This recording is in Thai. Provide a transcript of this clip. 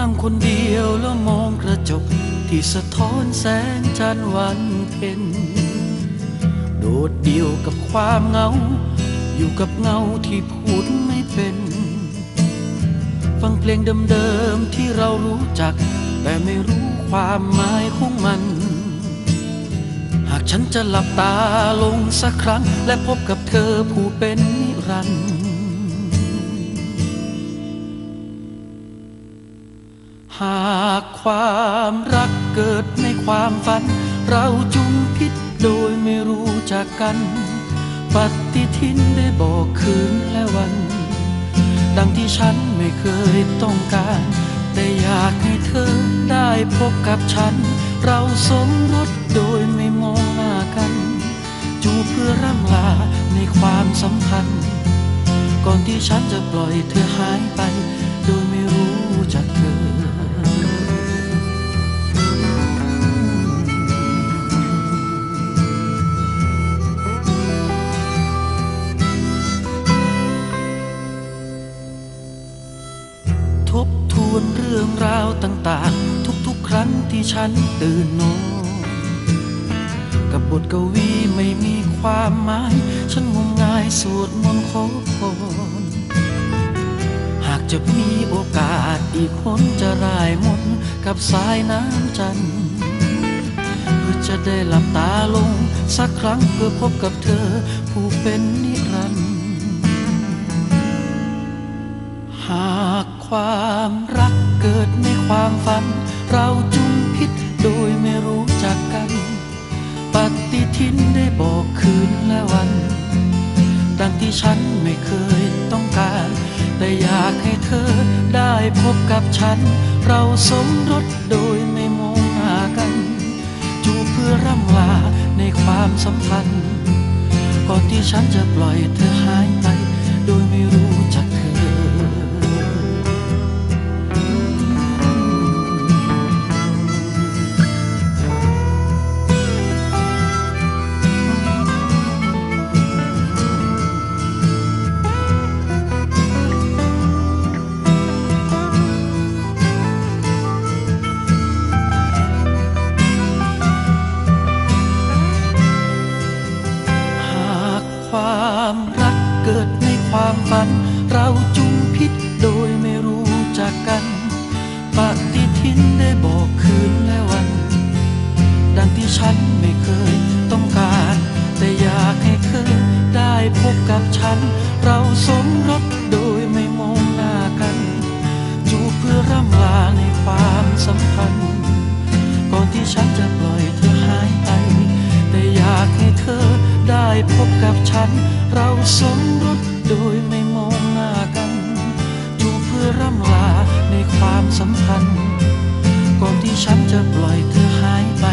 ั่งคนเดียวแล้วมองกระจกที่สะท้อนแสงจันทร์วันเพ็ญโดดเดี่ยวกับความเงา อยู่กับเงาที่พูดไม่เป็น ฟังเพลงเดิมๆที่เรารู้จัก แต่ไม่รู้ความหมายของมัน หากฉันจะหลับตาลงสักครั้ง และพบกับเธอผู้เป็นนิรันดร์ หากความรักเกิดในความฝัน เราจุมพิษโดยไม่รู้จักกัน ปฏิทินได้บอกคืนและวัน ดังที่ฉันไม่เคยต้องการ แต่อยากให้เธอได้พบกับฉัน เราสมรสโดยไม่มองหน้ากัน จูเพื่อร่ำลาในความสัมพันธ์ ก่อนที่ฉันจะปล่อยเธอหายไป โดยไม่ วนเรื่องราวต่างๆ ทุกๆ ครั้งที่ฉันตื่นนอนกับบทกวีไม่มีความหมาย ฉันงมงายสวดมนต์ขอพรหากจะมีโอกาสอีกคนจะรายมนกับสายน้ำจันทร์เพื่อจะได้หลับตาลง สักครั้งเพื่อพบกับเธอ ผู้เป็นนิรันดร์หาก ความรักเกิดในความฝัน เราจุมพิษโดยไม่รู้จักกัน ปฏิทินได้บอกคืนและวัน ดังที่ฉันไม่เคยต้องการ แต่อยากให้เธอได้พบกับฉัน เราสมรสโดยไม่มองหน้ากัน จูเพื่อร่ำลาในความสัมพันธ์ ก่อนที่ฉันจะปล่อยเธอหายไป ฝัน เราจุมพิษโดยไม่รู้จักกัน ปฏิทินได้บอกคืนและวัน ดังที่ฉันไม่เคยต้องการ แต่อยากให้เธอได้พบกับฉัน เราสมรสโดยไม่มองหน้ากัน จูบเพื่อร่ำลาในความสัมพันธ์ก่อนที่ฉันจะปล่อยเธอหายไป แต่อยากให้เธอได้พบกับฉัน เราสม โดยไม่มองหน้ากันจูบเพื่อร่ำลาในความสัมพันธ์ ก่อนที่ฉันจะปล่อยเธอหายไป